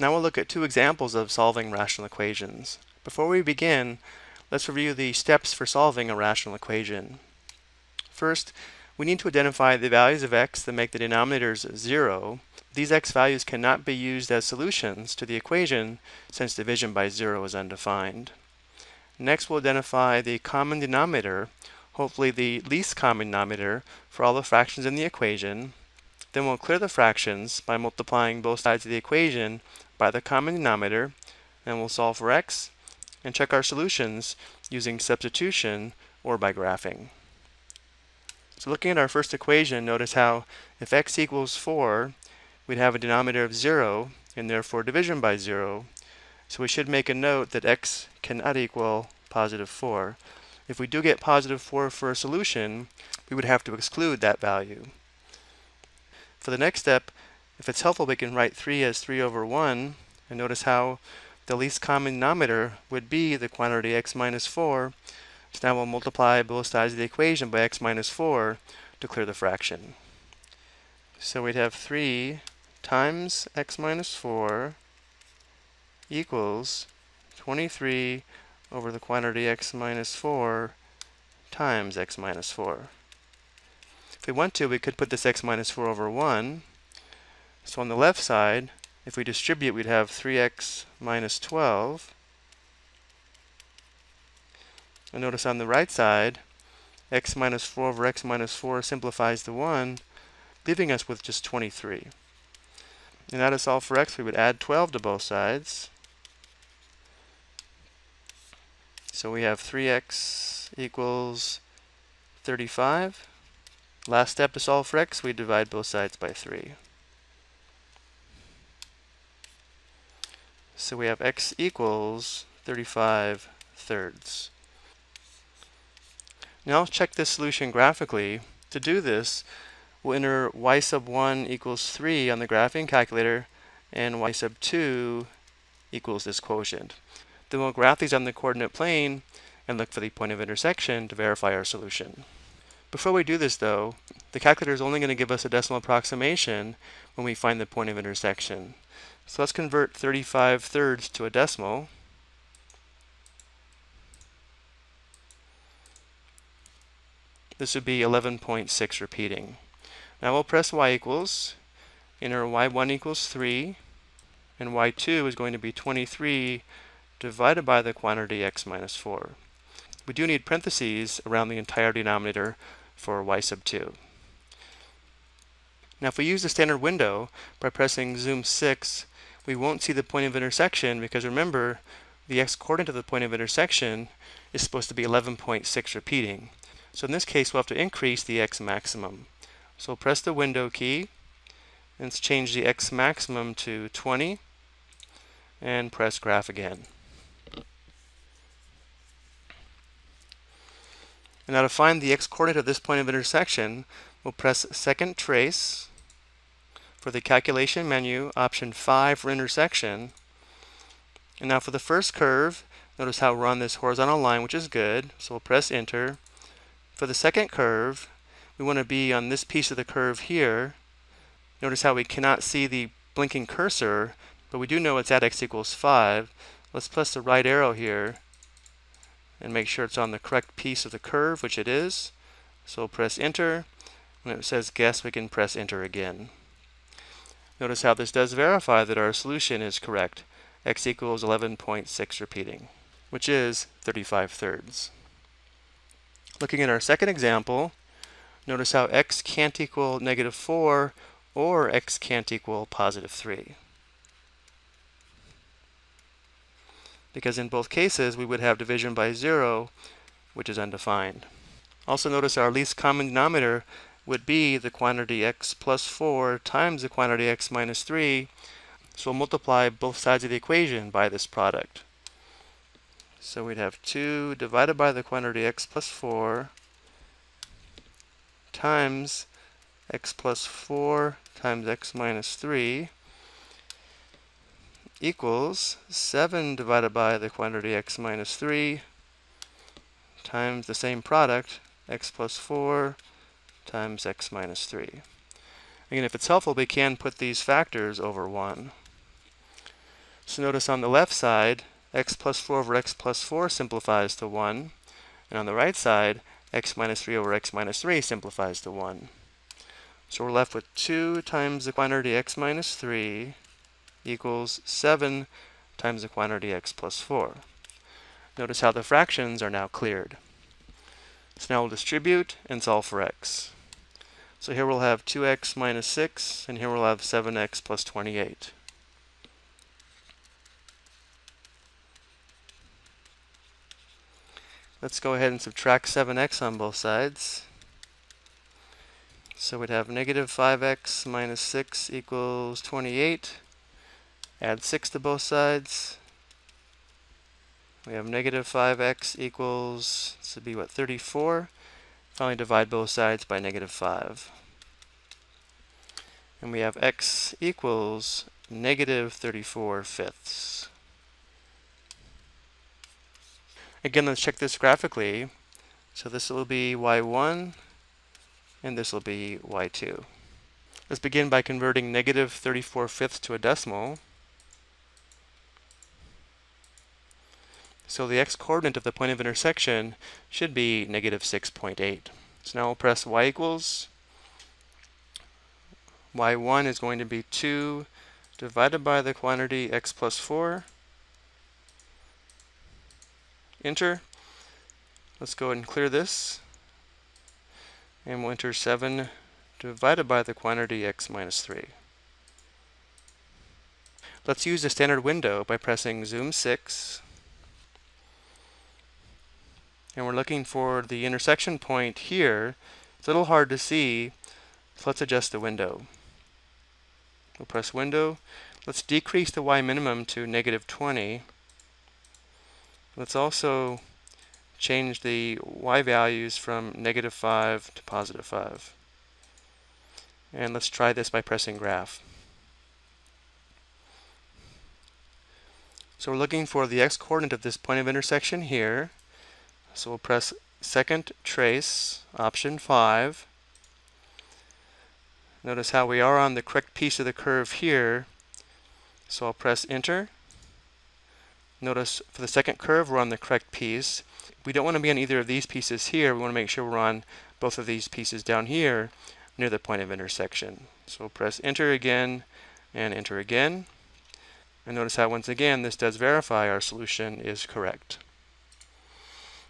Now we'll look at two examples of solving rational equations. Before we begin, let's review the steps for solving a rational equation. First, we need to identify the values of x that make the denominators 0. These x values cannot be used as solutions to the equation since division by 0 is undefined. Next, we'll identify the common denominator, hopefully the least common denominator, for all the fractions in the equation. Then we'll clear the fractions by multiplying both sides of the equation by the common denominator, and we'll solve for x and check our solutions using substitution or by graphing. So looking at our first equation, notice how if x equals 4, we'd have a denominator of 0 and therefore division by 0. So we should make a note that x cannot equal positive 4. If we do get positive 4 for a solution, we would have to exclude that value. For the next step, if it's helpful, we can write 3 as 3 over 1, and notice how the least common denominator would be the quantity x minus 4. So now we'll multiply both sides of the equation by x minus 4 to clear the fraction. So we'd have 3 times x minus 4 equals 23 over the quantity x minus 4 times x minus 4. If we want to, we could put this x minus 4 over 1, so on the left side, if we distribute, we'd have 3x minus 12. And notice on the right side, x minus 4 over x minus 4 simplifies to 1, leaving us with just 23. And now to solve for x, we would add 12 to both sides. So we have 3x equals 35. Last step to solve for x, we divide both sides by 3. So we have x equals 35 thirds. Now let's check this solution graphically. To do this, we'll enter y sub 1 equals 3 on the graphing calculator and y sub 2 equals this quotient. Then we'll graph these on the coordinate plane and look for the point of intersection to verify our solution. Before we do this though, the calculator is only going to give us a decimal approximation when we find the point of intersection. So let's convert 35 thirds to a decimal. This would be 11.6 repeating. Now we'll press y equals, enter y1 equals 3, and y2 is going to be 23 divided by the quantity x minus 4. We do need parentheses around the entire denominator for y sub 2. Now if we use the standard window by pressing zoom 6 we won't see the point of intersection because remember, the x-coordinate of the point of intersection is supposed to be 11.6 repeating. So in this case, we'll have to increase the x maximum. So we'll press the window key, and let's change the x maximum to 20, and press graph again. And now to find the x-coordinate of this point of intersection, we'll press second trace, for the calculation menu, option 5 for intersection. And now for the first curve, notice how we're on this horizontal line, which is good. So we'll press enter. For the second curve, we want to be on this piece of the curve here. Notice how we cannot see the blinking cursor, but we do know it's at x equals 5. Let's press the right arrow here and make sure it's on the correct piece of the curve, which it is. So we'll press enter. When it says guess, we can press enter again. Notice how this does verify that our solution is correct. x equals 11.6 repeating, which is 35 thirds. Looking at our second example, notice how x can't equal negative 4 or x can't equal positive 3. Because in both cases we would have division by 0, which is undefined. Also notice our least common denominator would be the quantity x plus 4 times the quantity x minus 3. So we'll multiply both sides of the equation by this product. So we'd have 2 divided by the quantity x plus 4 times x plus 4 times x minus 3 equals 7 divided by the quantity x minus 3 times the same product, x plus 4 times x minus 3. Again, if it's helpful, we can put these factors over 1. So notice on the left side, x plus 4 over x plus 4 simplifies to 1. And on the right side, x minus 3 over x minus 3 simplifies to 1. So we're left with 2 times the quantity x minus 3 equals 7 times the quantity x plus 4. Notice how the fractions are now cleared. So now we'll distribute and solve for x. So here we'll have 2x minus 6, and here we'll have 7x plus 28. Let's go ahead and subtract 7x on both sides. So we'd have negative 5x minus 6 equals 28. Add 6 to both sides. We have negative 5x equals, this would be what, 34. Finally divide both sides by negative 5. And we have x equals negative 34 fifths. Again, let's check this graphically. So this will be y1, and this will be y2. Let's begin by converting negative 34 fifths to a decimal. So the x-coordinate of the point of intersection should be negative 6.8. So now we'll press y equals. y1 is going to be 2 divided by the quantity x plus 4. Enter. Let's go ahead and clear this. And we'll enter 7 divided by the quantity x minus 3. Let's use the standard window by pressing zoom 6 and we're looking for the intersection point here. It's a little hard to see, so let's adjust the window. We'll press window. Let's decrease the y minimum to negative 20. Let's also change the y values from negative 5 to positive 5. And let's try this by pressing graph. So we're looking for the x-coordinate of this point of intersection here. So we'll press second trace, option 5. Notice how we are on the correct piece of the curve here. So I'll press enter. Notice for the second curve we're on the correct piece. We don't want to be on either of these pieces here. We want to make sure we're on both of these pieces down here near the point of intersection. So we'll press enter again and enter again. And notice how once again this does verify our solution is correct.